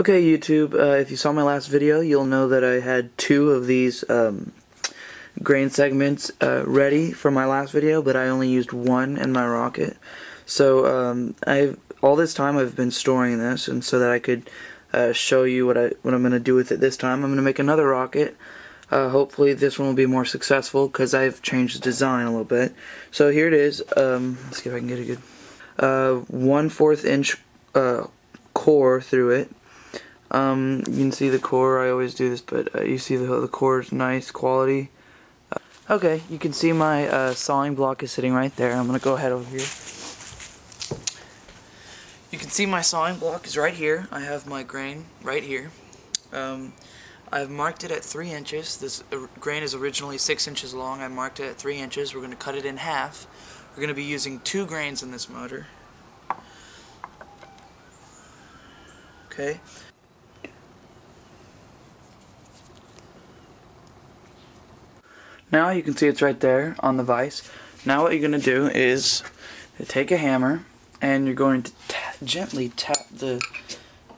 Okay, YouTube, uh, if you saw my last video, you'll know that I had two of these um, grain segments uh, ready for my last video, but I only used one in my rocket. So, um, I've all this time I've been storing this, and so that I could uh, show you what I what I'm gonna do with it this time. I'm gonna make another rocket. Uh, hopefully, this one will be more successful because I've changed the design a little bit. So here it is. Um, let's see if I can get a good uh, one fourth inch uh, core through it. Um, you can see the core, I always do this, but uh, you see the, the core is nice quality. Uh, okay, you can see my uh, sawing block is sitting right there. I'm going to go ahead over here. You can see my sawing block is right here. I have my grain right here. Um, I've marked it at 3 inches. This uh, grain is originally 6 inches long. I marked it at 3 inches. We're going to cut it in half. We're going to be using two grains in this motor. Okay. Now you can see it's right there on the vise. Now what you're going to do is take a hammer and you're going to gently tap the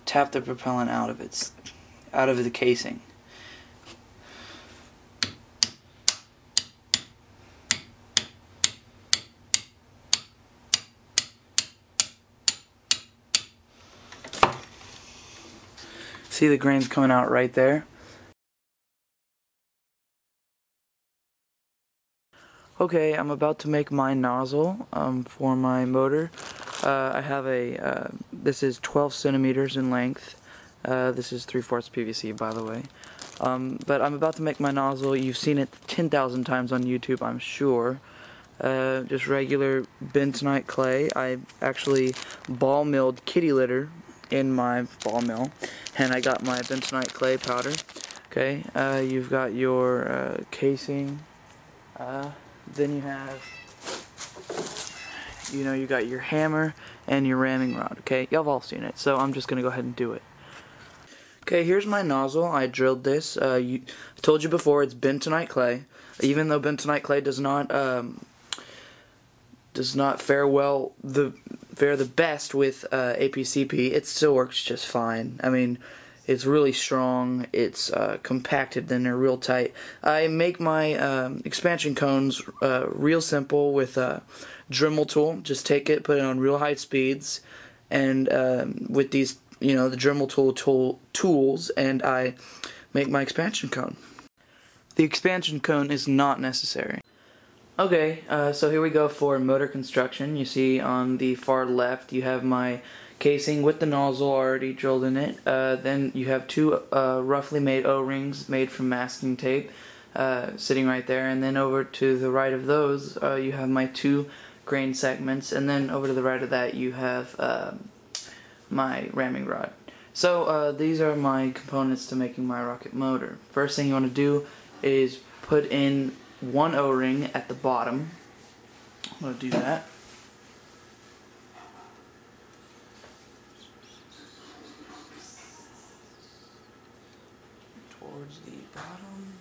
tap the propellant out of its out of the casing. See the grains coming out right there? Okay, I'm about to make my nozzle um, for my motor. Uh, I have a, uh, this is 12 centimeters in length. Uh, this is 3 fourths PVC, by the way. Um, but I'm about to make my nozzle. You've seen it 10,000 times on YouTube, I'm sure. Uh, just regular bentonite clay. I actually ball milled kitty litter in my ball mill, and I got my bentonite clay powder. Okay, uh, you've got your uh, casing. Then you have, you know, you got your hammer and your ramming rod, okay? Y'all have all seen it, so I'm just to go ahead and do it. Okay, here's my nozzle. I drilled this. Uh, you, I told you before, it's bentonite clay. Even though bentonite clay does not um, does not fare well the fare the best with uh, APCP, it still works just fine. I mean, it's really strong. It's uh, compacted and they're real tight. I make my um, expansion cones uh, real simple with a Dremel tool. Just take it, put it on real high speeds, and um, with these, you know, the Dremel tool, tool tools, and I make my expansion cone. The expansion cone is not necessary. Okay, uh, so here we go for motor construction. You see on the far left you have my casing with the nozzle already drilled in it. Uh, then you have two uh, roughly made O-rings made from masking tape uh, sitting right there. And then over to the right of those uh, you have my two grain segments. And then over to the right of that you have um, my ramming rod. So uh, these are my components to making my rocket motor. First thing you want to do is put in one O-ring at the bottom. I'm going to do that. towards the bottom.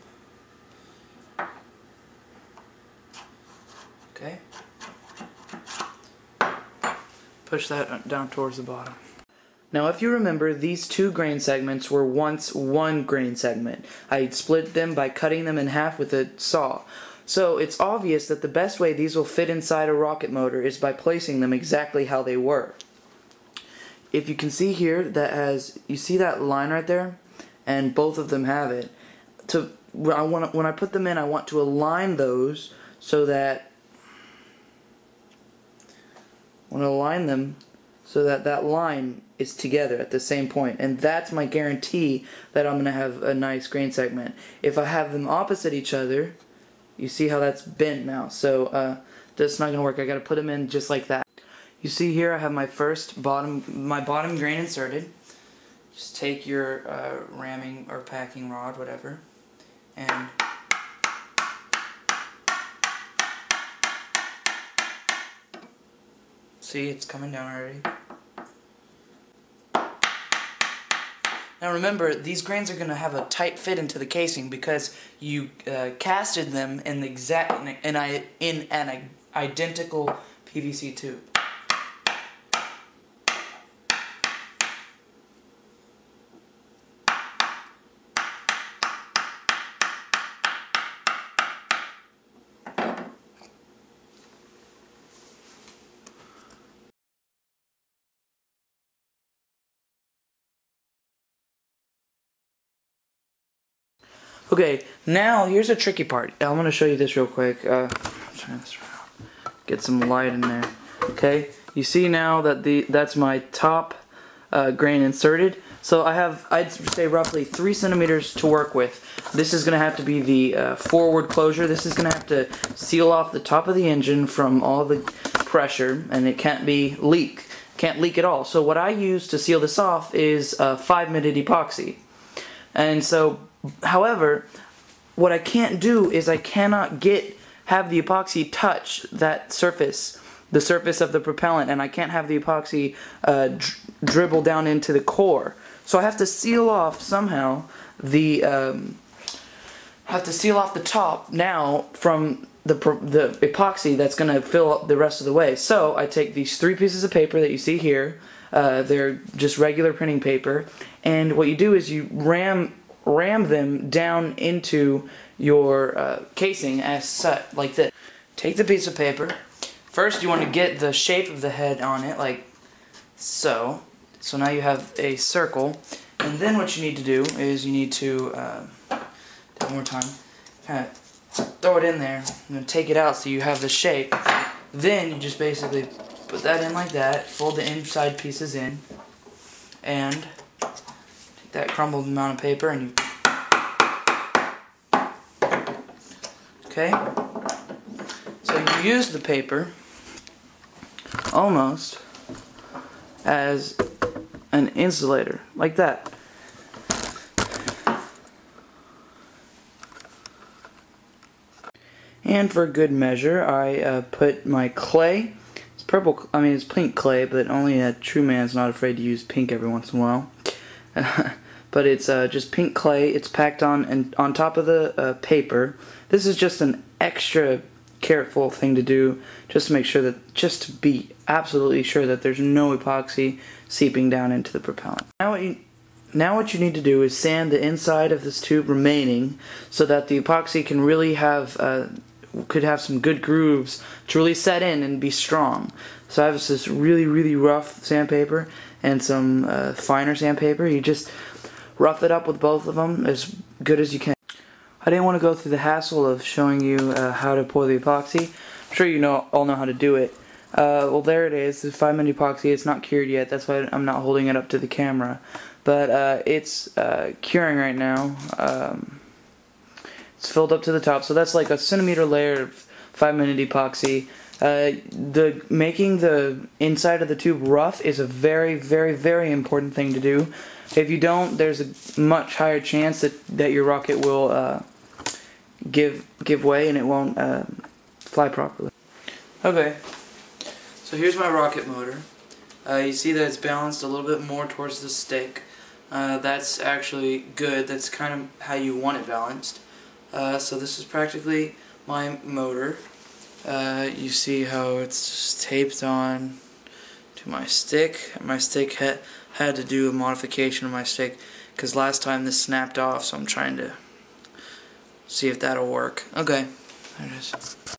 Okay. Push that down towards the bottom. Now if you remember, these two grain segments were once one grain segment. I split them by cutting them in half with a saw. So it's obvious that the best way these will fit inside a rocket motor is by placing them exactly how they were. If you can see here, that has, you see that line right there? and both of them have it. To I want when I put them in, I want to align those so that I want to align them so that that line is together at the same point. And that's my guarantee that I'm gonna have a nice grain segment. If I have them opposite each other you see how that's bent now. So uh, that's not gonna work. I gotta put them in just like that. You see here I have my first bottom my bottom grain inserted. Just take your uh, ramming or packing rod, whatever, and see it's coming down already. Now remember, these grains are going to have a tight fit into the casing because you uh, casted them in the exact in, in, in an identical PVC tube. Okay, now here's a tricky part. I'm going to show you this real quick. Uh, turn this around. Get some light in there. Okay, you see now that the that's my top uh, grain inserted. So I have, I'd say roughly three centimeters to work with. This is going to have to be the uh, forward closure. This is going to have to seal off the top of the engine from all the pressure, and it can't be leak. Can't leak at all. So what I use to seal this off is uh, 5 minute epoxy. And so, however, what I can't do is I cannot get have the epoxy touch that surface the surface of the propellant and I can't have the epoxy uh, dr dribble down into the core. So I have to seal off somehow the um, have to seal off the top now from the the epoxy that's going to fill up the rest of the way. So I take these three pieces of paper that you see here. Uh, they're just regular printing paper, and what you do is you ram ram them down into your uh, casing as such, like this. Take the piece of paper. First, you want to get the shape of the head on it, like so. So now you have a circle, and then what you need to do is you need to, uh, one more time, kind of throw it in there, and take it out so you have the shape. Then you just basically put that in like that, fold the inside pieces in, and that crumbled amount of paper and you Okay? So you use the paper almost as an insulator, like that. And for good measure, I uh, put my clay. It's purple, I mean it's pink clay, but only a true man's not afraid to use pink every once in a while. but it's uh, just pink clay. It's packed on and on top of the uh, paper. This is just an extra careful thing to do just to make sure that just to be absolutely sure that there's no epoxy seeping down into the propellant. Now what you now what you need to do is sand the inside of this tube remaining so that the epoxy can really have uh, could have some good grooves to really set in and be strong. So I have this really really rough sandpaper and some uh, finer sandpaper. You just rough it up with both of them as good as you can. I didn't want to go through the hassle of showing you uh, how to pour the epoxy. I'm sure you know all know how to do it. Uh, well, there it is. The 5 minute epoxy. It's not cured yet. That's why I'm not holding it up to the camera. But uh, it's uh, curing right now. Um, it's filled up to the top. So that's like a centimeter layer of 5 minute epoxy. Uh, the making the inside of the tube rough is a very, very, very important thing to do. If you don't, there's a much higher chance that, that your rocket will uh, give give way and it won't uh, fly properly. Okay, so here's my rocket motor. Uh, you see that it's balanced a little bit more towards the stick. Uh, that's actually good. That's kind of how you want it balanced. So this is practically my motor. Uh, you see how it's taped on to my stick. My stick had, had to do a modification of my stick because last time this snapped off so I'm trying to see if that'll work. Okay, there it is.